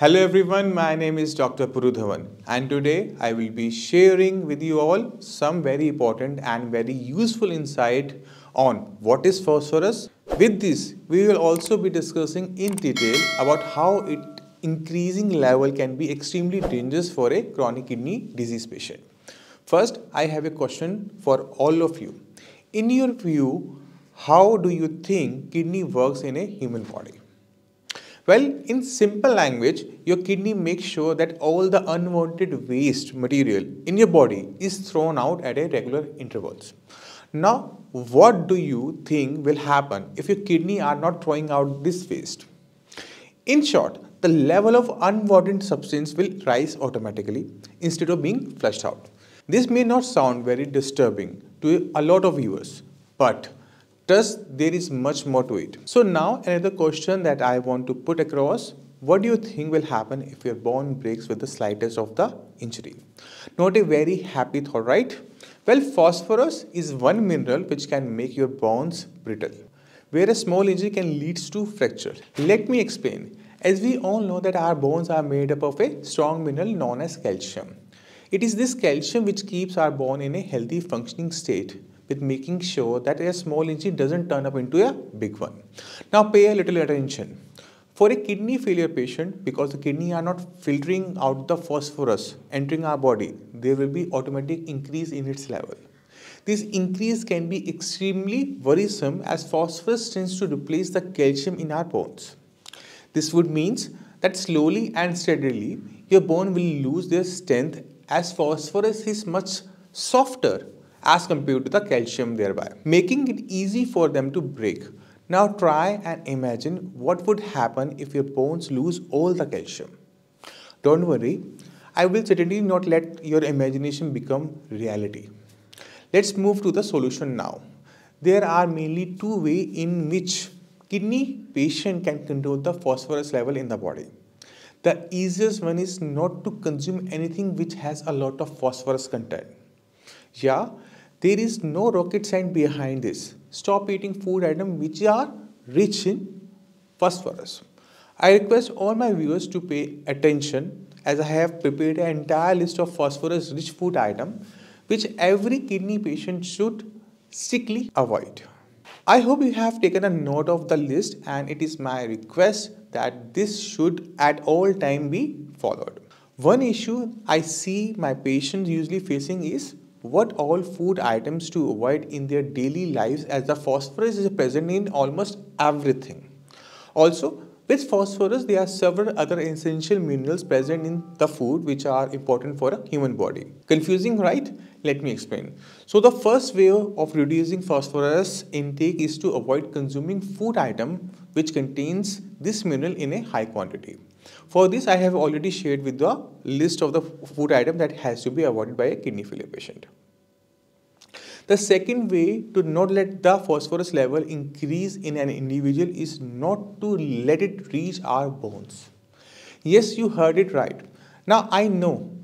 Hello everyone, my name is Dr. Puru Dhawan and today I will be sharing with you all some very important and very useful insight on what is phosphorus. With this, we will also be discussing in detail about how it increasing level can be extremely dangerous for a chronic kidney disease patient. First, I have a question for all of you. In your view, how do you think kidney works in a human body? Well, in simple language, your kidney makes sure that all the unwanted waste material in your body is thrown out at a regular intervals. Now, what do you think will happen if your kidney are not throwing out this waste? In short, the level of unwanted substance will rise automatically instead of being flushed out. This may not sound very disturbing to a lot of viewers, but Thus, there is much more to it. So now another question that I want to put across, what do you think will happen if your bone breaks with the slightest of the injury? Not a very happy thought, right? Well, phosphorus is one mineral which can make your bones brittle, where a small injury can lead to fracture. Let me explain. As we all know that our bones are made up of a strong mineral known as calcium. It is this calcium which keeps our bone in a healthy functioning state with making sure that a small injury doesn't turn up into a big one. Now pay a little attention. For a kidney failure patient, because the kidney are not filtering out the phosphorus entering our body, there will be automatic increase in its level. This increase can be extremely worrisome as phosphorus tends to replace the calcium in our bones. This would means that slowly and steadily your bone will lose their strength as phosphorus is much softer as compared to the calcium thereby, making it easy for them to break. Now try and imagine what would happen if your bones lose all the calcium. Don't worry, I will certainly not let your imagination become reality. Let's move to the solution now. There are mainly two ways in which kidney patient can control the phosphorus level in the body. The easiest one is not to consume anything which has a lot of phosphorus content. Yeah, there is no rocket science behind this. Stop eating food items which are rich in phosphorus. I request all my viewers to pay attention as I have prepared an entire list of phosphorus rich food items which every kidney patient should strictly avoid. I hope you have taken a note of the list and it is my request that this should at all time be followed. One issue I see my patients usually facing is what all food items to avoid in their daily lives as the phosphorus is present in almost everything. Also, with phosphorus, there are several other essential minerals present in the food which are important for a human body. Confusing, right? Let me explain. So, the first way of reducing phosphorus intake is to avoid consuming food item which contains this mineral in a high quantity. For this, I have already shared with the list of the food item that has to be avoided by a kidney failure patient. The second way to not let the phosphorus level increase in an individual is not to let it reach our bones. Yes, you heard it right. Now, I know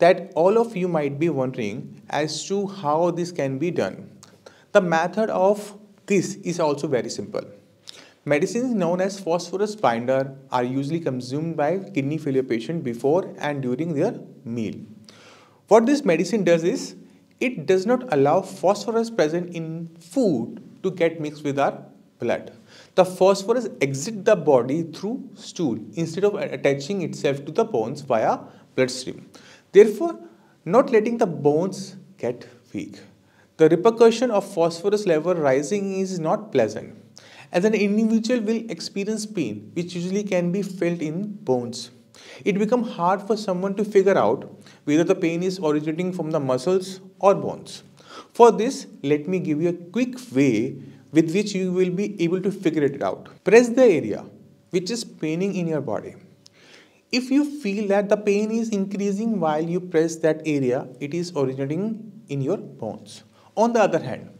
that all of you might be wondering as to how this can be done. The method of this is also very simple. Medicines known as phosphorus binder are usually consumed by kidney failure patient before and during their meal. What this medicine does is, it does not allow phosphorus present in food to get mixed with our blood. The phosphorus exits the body through stool instead of attaching itself to the bones via bloodstream. Therefore, not letting the bones get weak. The repercussion of phosphorus level rising is not pleasant as an individual will experience pain which usually can be felt in bones. It becomes hard for someone to figure out whether the pain is originating from the muscles or bones. For this, let me give you a quick way with which you will be able to figure it out. Press the area which is paining in your body. If you feel that the pain is increasing while you press that area, it is originating in your bones. On the other hand,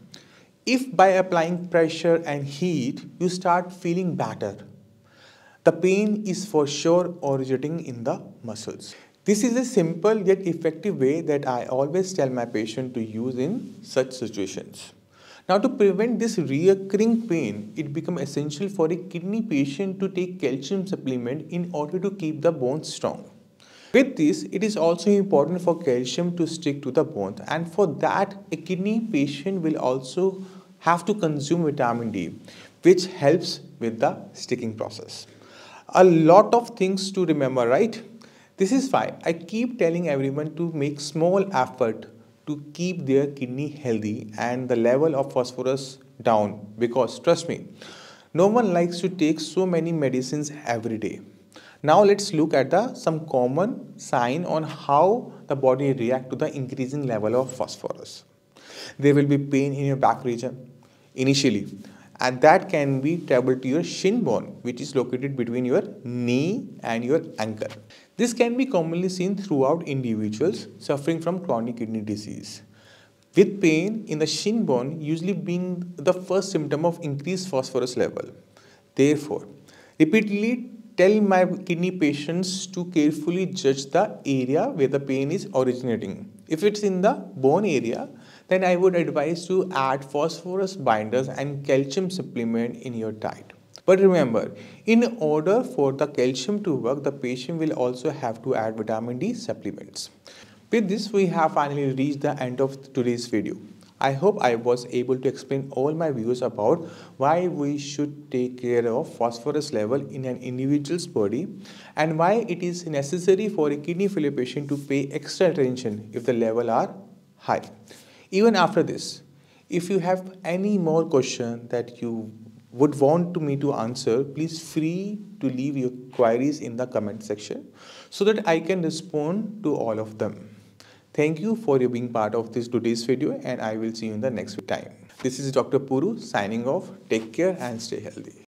if by applying pressure and heat you start feeling better, the pain is for sure originating in the muscles. This is a simple yet effective way that I always tell my patient to use in such situations. Now to prevent this recurring pain, it becomes essential for a kidney patient to take calcium supplement in order to keep the bones strong. With this, it is also important for calcium to stick to the bone and for that a kidney patient will also have to consume vitamin D which helps with the sticking process. A lot of things to remember, right? This is why I keep telling everyone to make small effort to keep their kidney healthy and the level of phosphorus down because trust me no one likes to take so many medicines every day now let's look at the some common sign on how the body react to the increasing level of phosphorus there will be pain in your back region initially and that can be travel to your shin bone which is located between your knee and your ankle. This can be commonly seen throughout individuals suffering from chronic kidney disease. With pain in the shin bone usually being the first symptom of increased phosphorus level. Therefore, repeatedly tell my kidney patients to carefully judge the area where the pain is originating. If it's in the bone area, then I would advise to add phosphorus binders and calcium supplement in your diet. But remember, in order for the calcium to work, the patient will also have to add vitamin D supplements. With this, we have finally reached the end of today's video. I hope I was able to explain all my views about why we should take care of phosphorus level in an individual's body and why it is necessary for a kidney failure patient to pay extra attention if the level are high. Even after this, if you have any more question that you would want me to answer, please free to leave your queries in the comment section so that I can respond to all of them. Thank you for your being part of this today's video and I will see you in the next time. This is Dr. Puru signing off. Take care and stay healthy.